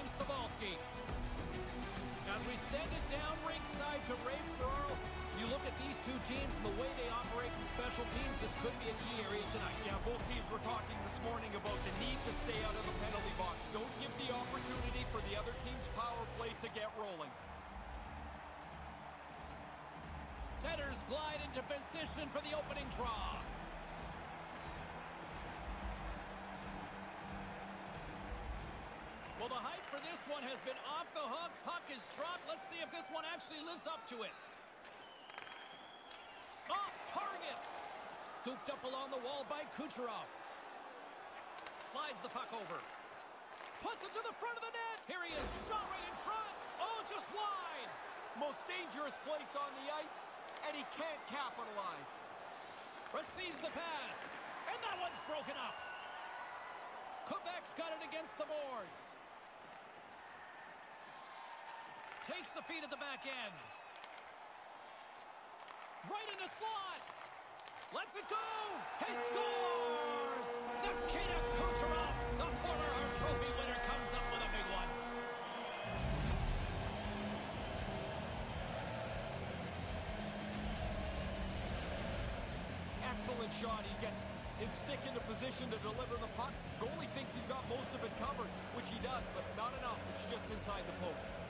James Cybulski. As we send it down ringside to Ray Ferraro, you look at these two teams and the way they operate from special teams, this could be a key area tonight. Yeah, both teams were talking this morning about the need to stay out of the penalty box. Don't give the opportunity for the other team's power play to get rolling. Setters glide into position for the opening draw. Well, the hype for this one has been off the hook. Puck is dropped. Let's see if this one actually lives up to it. Off target. Scooped up along the wall by Kucherov. Slides the puck over. Puts it to the front of the net. Here he is, shot right in front. Oh, just wide. Most dangerous place on the ice, and he can't capitalize. Receives the pass. And that one's broken up. Quebec's got it against the boards. Takes the feed at the back end. Right in the slot. Lets it go. He scores! Nikita Kucherov, the former Hart Trophy winner, comes up with a big one. Excellent shot. He gets his stick into position to deliver the puck. Goalie thinks he's got most of it covered, which he does, but not enough. It's just inside the post.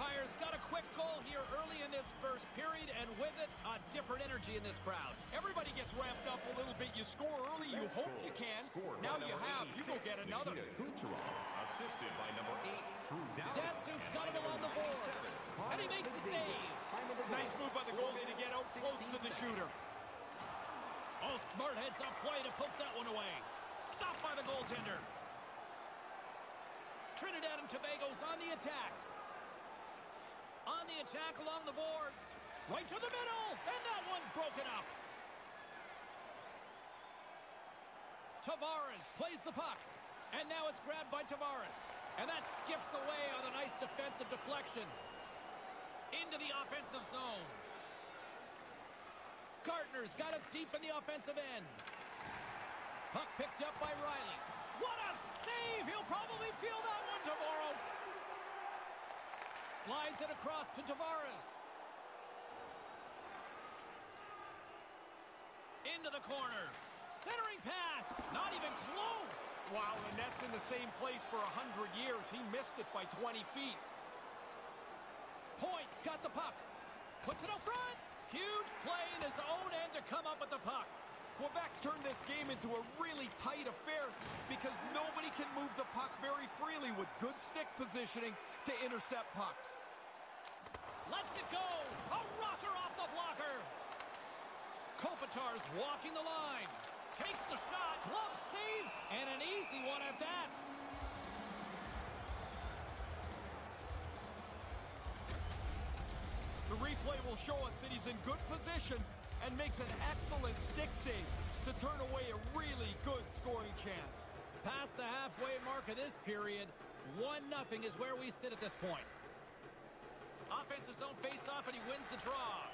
Empire's got a quick goal here early in this first period, and with it, a different energy in this crowd. Everybody gets ramped up a little bit. You score early, you hope you can. Now you have, you go get another. Assisted by number eight, Drew Doughty. Datsyuk's got it along the boards, and he makes the save. Nice move by the goalie to get out close to the shooter. Oh, smart heads up play to poke that one away. Stopped by the goaltender. Trinidad and Tobago's on the attack. On the attack along the boards. Right to the middle, and that one's broken up. Tavares plays the puck, and now it's grabbed by Tavares. And that skips away on a nice defensive deflection. Into the offensive zone. Gartner's got it deep in the offensive end. Puck picked up by Riley. What a save! He'll probably feel that one tomorrow. Slides it across to Tavares. Into the corner. Centering pass. Not even close. Wow, the net's in the same place for 100 years. He missed it by 20 feet. Points got the puck. Puts it up front. Huge play in his own end to come up with the puck. Quebec's turned this game into a really tight affair because nobody can move the puck very freely with good stick positioning to intercept pucks. Lets it go. A rocker off the blocker. Kopitar's walking the line. Takes the shot. Glove save. And an easy one at that. The replay will show us that he's in good position and makes an excellent stick save to turn away a really good scoring chance. Past the halfway mark of this period, 1-0 is where we sit at this point. Offense his own face-off, and he wins the draw.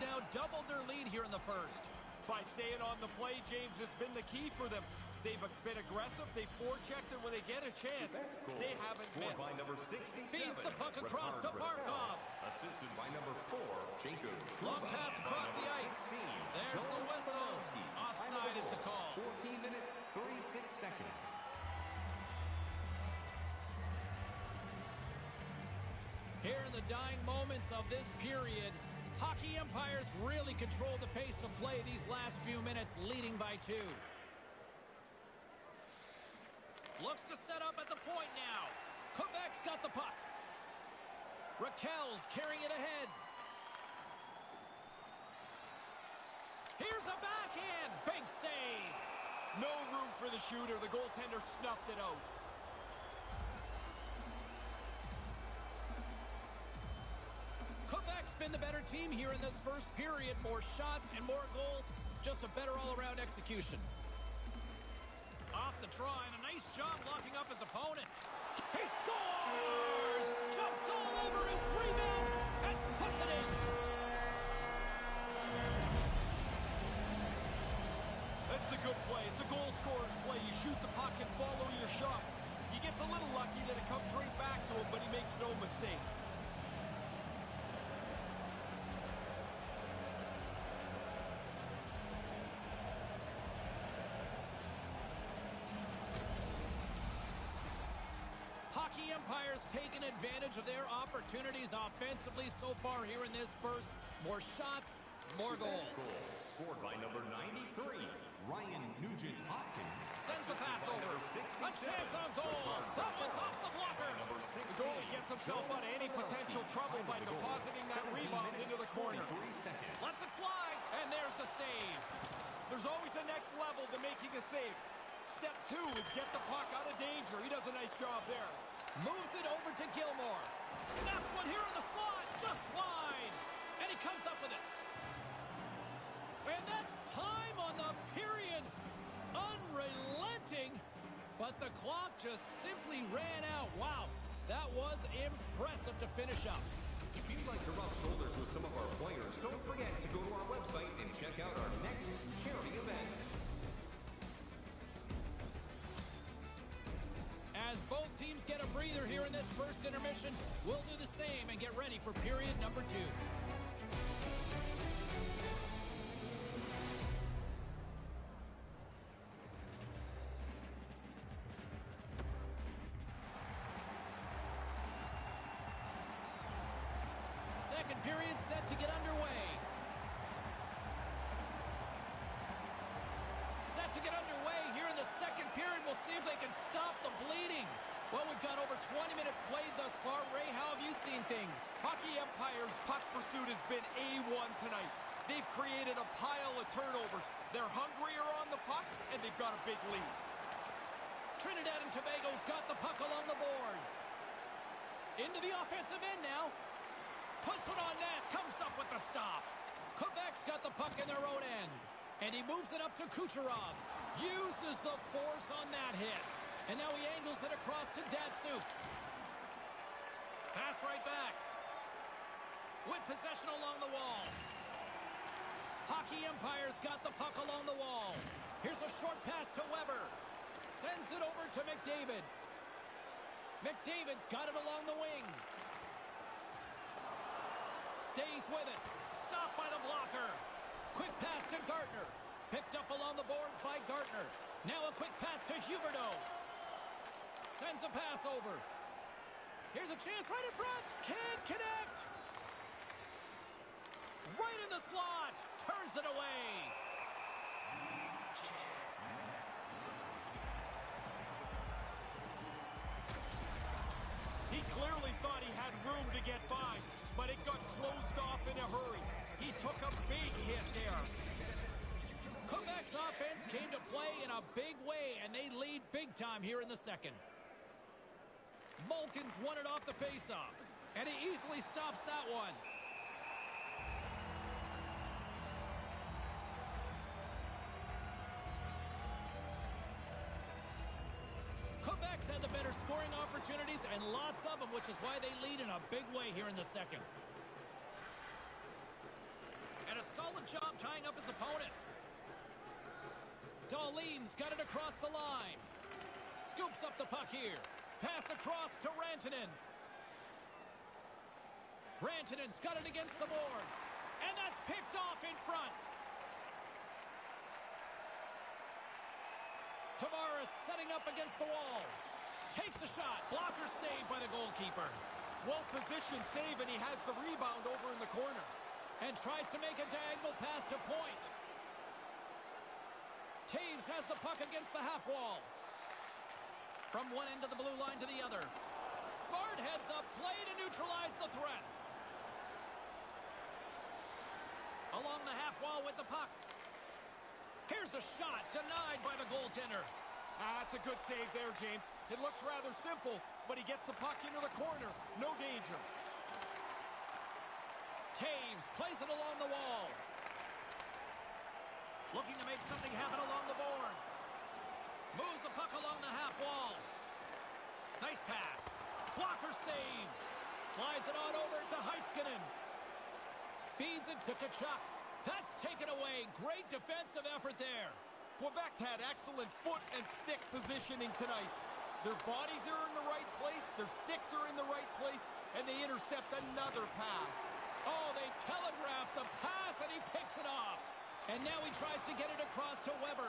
Now doubled their lead here in the first. By staying on the play, James has been the key for them. They've been aggressive, they forechecked, and when they get a chance, they haven't Scored missed. by number 67. Feeds the puck across to Rickard Barkov. Assisted by number four, Jacob Long pass across the ice. 16, There's the whistle. Offside is the call. 14 minutes, 36 seconds. Here in the dying moments of this period, Hockey Empires really control the pace of play these last few minutes, leading by two. Looks to set up at the point now. Quebec's got the puck. Raquel's carrying it ahead. Here's a backhand. Big save. No room for the shooter. The goaltender snuffed it out. Been the better team here in this first period. More shots and more goals. Just a better all-around execution. Off the try, and a nice job locking up his opponent. He scores! Jumps all over his rebound and puts it in. That's a good play. It's a goal scorer's play. You shoot the puck and follow your shot. He gets a little lucky that it comes right back to him, but he makes no mistake. Empire's taken advantage of their opportunities offensively so far here in this first. More shots, more goals. Goal scored by number 93, Ryan Nugent Hopkins. Sends the pass over. A chance on goal. That one's off the blocker. The goalie gets himself out of any potential trouble by depositing that rebound into the corner. 43 seconds. Lets it fly, and there's the save. There's always a next level to making a save. Step two is get the puck out of danger. He does a nice job there. Moves it over to Gilmore. Snaps one here in the slot, just wide. And he comes up with it. And that's time on the period. Unrelenting. But the clock just simply ran out. Wow, that was impressive to finish up. If you'd like to rub shoulders with some of our players, don't forget to go to our website and check out our next charity event. Teams get a breather here in this first intermission, we'll do the same and get ready for period number two. Been A1 tonight. They've created a pile of turnovers. They're hungrier on the puck, and they've got a big lead. Trinidad and Tobago's got the puck along the boards. Into the offensive end now. Puts on net. Comes up with the stop. Quebec's got the puck in their own end. And he moves it up to Kucherov. Uses the force on that hit. And now he angles it across to Datsyuk. Pass right back. With possession along the wall. Hockey Empire's got the puck along the wall. Here's a short pass to Weber. Sends it over to McDavid. McDavid's got it along the wing. Stays with it. Stopped by the blocker. Quick pass to Gartner. Picked up along the boards by Gartner. Now a quick pass to Huberdeau. Sends a pass over. Here's a chance right in front. Can't connect. Right in the slot. Turns it away. He clearly thought he had room to get by, but it got closed off in a hurry. He took a big hit there. Quebec's offense came to play in a big way, and they lead big time here in the second. Malkin's won it off the faceoff, and he easily stops that one. Scoring opportunities and lots of them, which is why they lead in a big way here in the second. And a solid job tying up his opponent. Darlene's got it across the line. Scoops up the puck here. Pass across to Rantanen. Rantanen's got it against the boards. And that's picked off in front. Tavares setting up against the wall. Takes a shot. Blocker saved by the goalkeeper. Well-positioned save, and he has the rebound over in the corner. And tries to make a diagonal pass to point. Taves has the puck against the half wall. From one end of the blue line to the other. Smart heads up play to neutralize the threat. Along the half wall with the puck. Here's a shot denied by the goaltender. Ah, that's a good save there, James. It looks rather simple, but he gets the puck into the corner. No danger. Taves plays it along the wall. Looking to make something happen along the boards. Moves the puck along the half wall. Nice pass. Blocker save. Slides it on over to Heiskanen. Feeds it to Tkachuk. That's taken away. Great defensive effort there. Quebec's had excellent foot and stick positioning tonight. Their bodies are in the right place, their sticks are in the right place, and they intercept another pass. Oh, they telegraphed the pass, and he picks it off. And now he tries to get it across to Weber.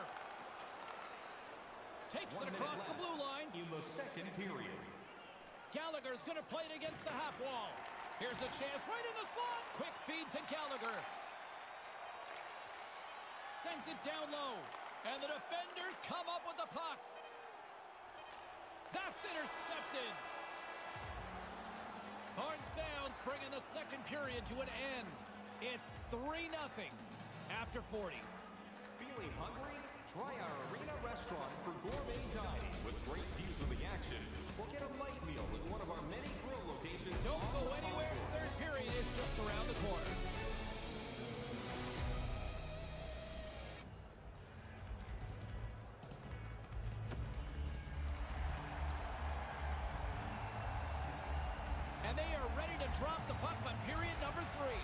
Takes One it minute across the blue line. In the second period. Gallagher's going to play it against the half wall. Here's a chance right in the slot. Quick feed to Gallagher. Sends it down low. And the defenders come up with the puck. That's intercepted. Horn sounds bringing the second period to an end. It's 3-0 after 40. Feeling hungry? Try our arena restaurant for gourmet dining with great views of the action. Or get a light meal at one of our many grill locations. Don't go anywhere. Third period is just around the corner. Period number three.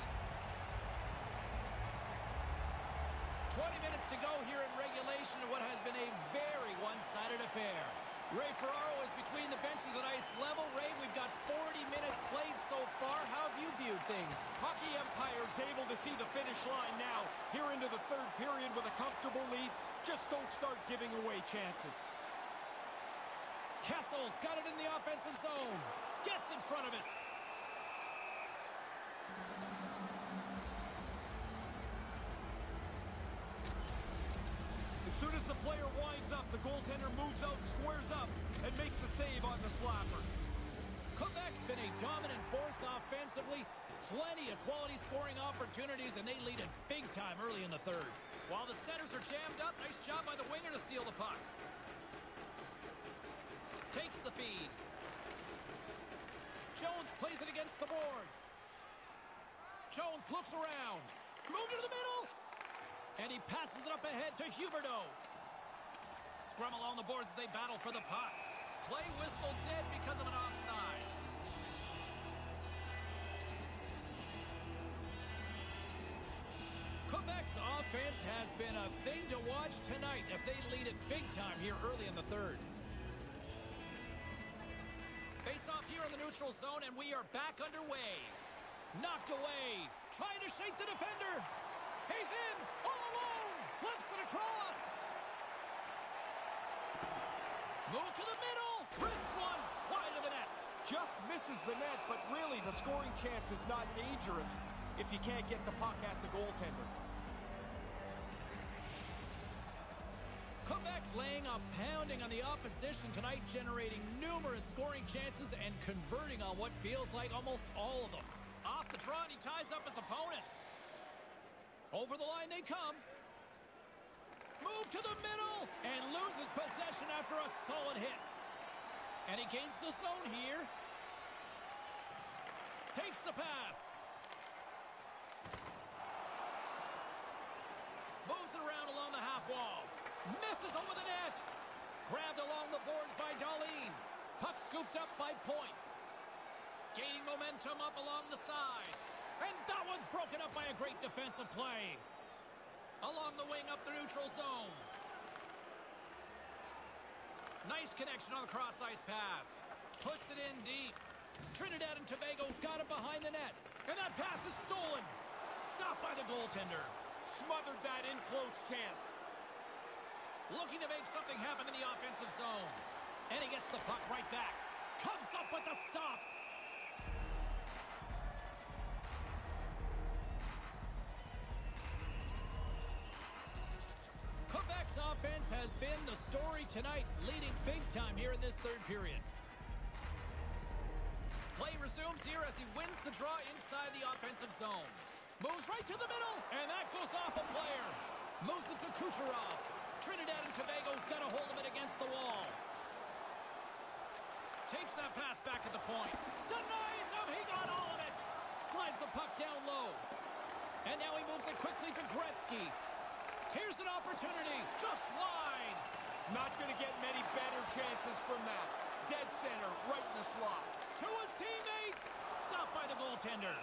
20 minutes to go here in regulation of what has been a very one-sided affair. Ray Ferraro is between the benches at ice level. Ray, we've got 40 minutes played so far. How have you viewed things? Hockey Empire's able to see the finish line now. Here into the third period with a comfortable lead. Just don't start giving away chances. Kessel's got it in the offensive zone. Gets in front of it. The player winds up, the goaltender moves out, squares up, and makes the save on the slapper. Quebec's been a dominant force offensively. Plenty of quality scoring opportunities, and they lead it big time early in the third. While the centers are jammed up, nice job by the winger to steal the puck. Takes the feed. Jones plays it against the boards. Jones looks around. Moved to the middle. And he passes it up ahead to Huberdeau. Scrum along the boards as they battle for the puck. Play whistle dead because of an offside. Quebec's offense has been a thing to watch tonight as they lead it big time here early in the third. Face off here in the neutral zone, and we are back underway. Knocked away. Trying to shake the defender. He's in. All alone. Flips it across. Move to the middle. Wrist one. Wide of the net. Just misses the net, but really the scoring chance is not dangerous if you can't get the puck at the goaltender. Quebec's laying a pounding on the opposition tonight, generating numerous scoring chances and converting on what feels like almost all of them. Off the draw, and he ties up his opponent. Over the line they come. Move to the middle and loses possession after a solid hit. And he gains the zone here. Takes the pass. Moves it around along the half wall. Misses over the net. Grabbed along the boards by Darlene. Puck scooped up by Point. Gaining momentum up along the side. And that one's broken up by a great defensive play. Along the wing up the neutral zone. Nice connection on the cross ice pass. Puts it in deep. Trinidad and Tobago's got it behind the net. And that pass is stolen. Stopped by the goaltender. Smothered that in close chance. Looking to make something happen in the offensive zone. And he gets the puck right back. Comes up with the stop. Offense has been the story tonight, leading big time here in this third period. Play resumes here as he wins the draw inside the offensive zone. Moves right to the middle, and that goes off a player. Moves it to Kucherov. Trinidad and Tobago's got a hold of it against the wall. Takes that pass back at the point. Denies him. He got all of it. Slides the puck down low. And now he moves it quickly to Gretzky. Here's an opportunity. Just wide. Not going to get many better chances from that. Dead center, right in the slot. To his teammate. Stopped by the goaltender.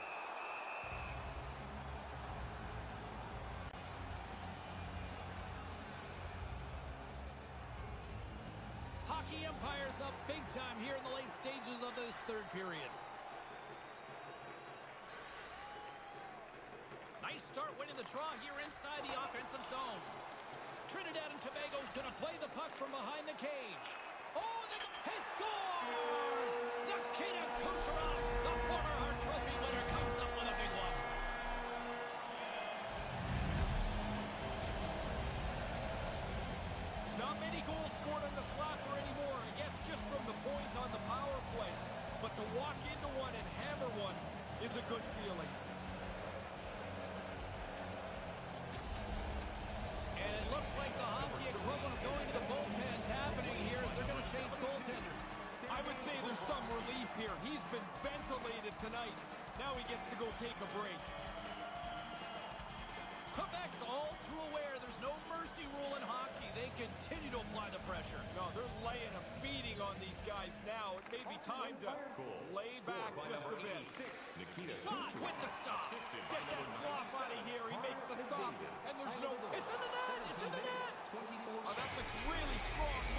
Hockey Empire's up big time here in the late stages of this third period. Nice start winning the draw here inside the offensive zone. Trinidad and Tobago's going to play the puck from behind the cage. Oh, the, he scores! Nikita Kucherov, he gets to go take a break. Quebec's all too aware there's no mercy rule in hockey. They continue to apply the pressure. No, they're laying a beating on these guys now. It may be time to lay back just a bit. Nikita Shot Kucherov. with the stop. Get that slop out of here. He makes the stop, and there's no... It's in the net. It's in the net. Oh, that's a really strong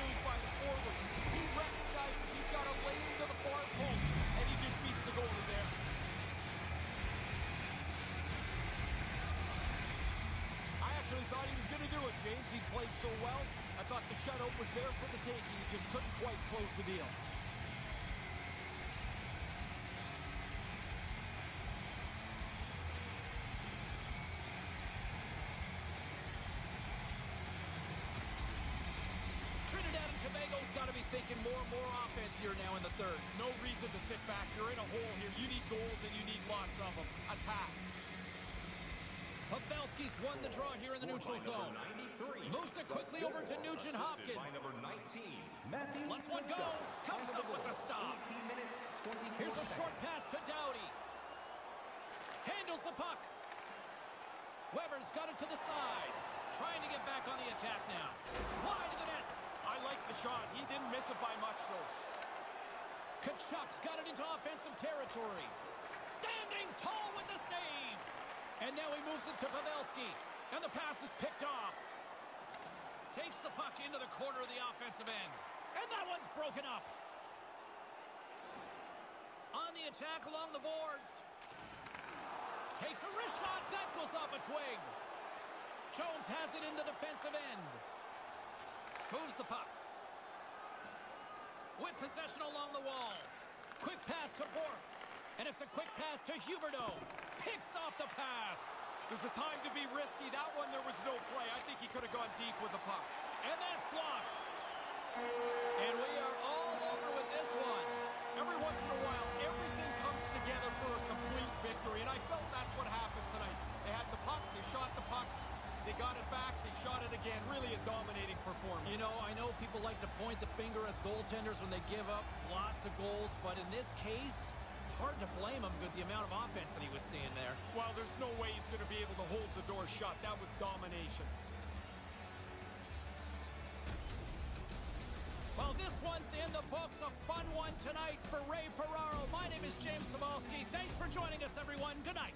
I thought he was going to do it, James. He played so well. I thought the shutout was there for the taking. He just couldn't quite close the deal. Trinidad and Tobago's got to be thinking more and more offense here now in the third. No reason to sit back. You're in a hole here. You need goals, and you need lots of them. Attack. Pavelski's won the draw here in the neutral zone. Moves it quickly over to Nugent Hopkins. By number 19, Matthew Lets one go. Comes up with the stop. 18 minutes, 24 Here's a short pass to Doughty. Handles the puck. Weber's got it to the side. Trying to get back on the attack now. Wide of the net. I like the shot. He didn't miss it by much, though. Tkachuk's got it into offensive territory. Standing tall with. And now he moves it to Pavelski. And the pass is picked off. Takes the puck into the corner of the offensive end. And that one's broken up. On the attack along the boards. Takes a wrist shot. That goes off a twig. Jones has it in the defensive end. Moves the puck. With possession along the wall. Quick pass to Bork. And it's a quick pass to Huberdeau. Picks off the pass. There's a time to be risky. That one, there was no play. I think he could have gone deep with the puck. And that's blocked. And we are all over with this one. Every once in a while, everything comes together for a complete victory, and I felt that's what happened tonight. They had the puck, they shot the puck, they got it back, they shot it again. Really a dominating performance. You know, I know people like to point the finger at goaltenders when they give up lots of goals, but in this case, hard to blame him with the amount of offense that he was seeing there. well, there's no way he's going to be able to hold the door shut. That was domination. Well, this one's in the books. A fun one tonight for Ray Ferraro. My name is James Cybulski. Thanks for joining us, everyone. Good night.